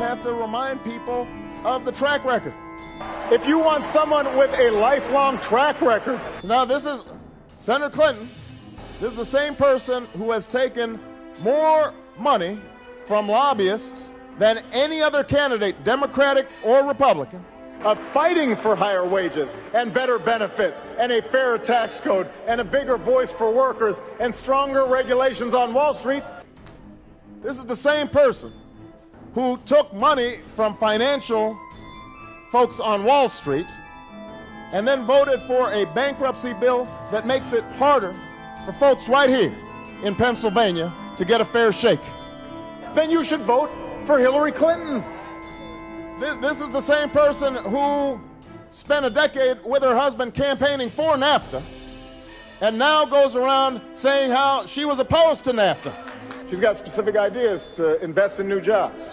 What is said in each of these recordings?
like to remind people of the track record. If you want someone with a lifelong track record. Now, this is Senator Clinton. This is the same person who has taken more money from lobbyists than any other candidate, Democratic or Republican. Of fighting for higher wages and better benefits and a fairer tax code and a bigger voice for workers and stronger regulations on Wall Street. This is the same person who took money from financial folks on Wall Street and then voted for a bankruptcy bill that makes it harder for folks right here in Pennsylvania to get a fair shake. Then you should vote for Hillary Clinton. This, this is the same person who spent a decade with her husband campaigning for NAFTA and now goes around saying how she was opposed to NAFTA. She's got specific ideas to invest in new jobs,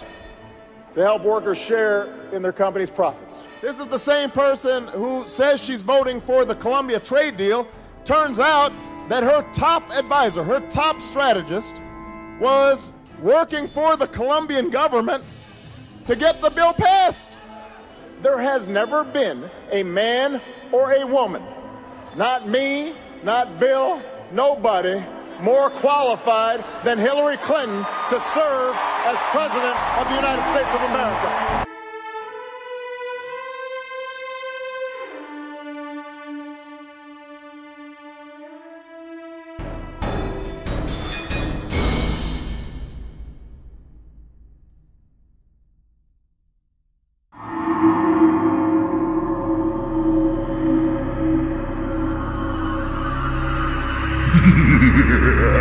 to help workers share in their company's profits. This is the same person who says she's voting for the Colombia trade deal. Turns out that her top advisor, her top strategist, was working for the Colombian government to get the bill passed. There has never been a man or a woman, not me, not Bill, nobody, more qualified than Hillary Clinton to serve as President of the United States of America. Ha!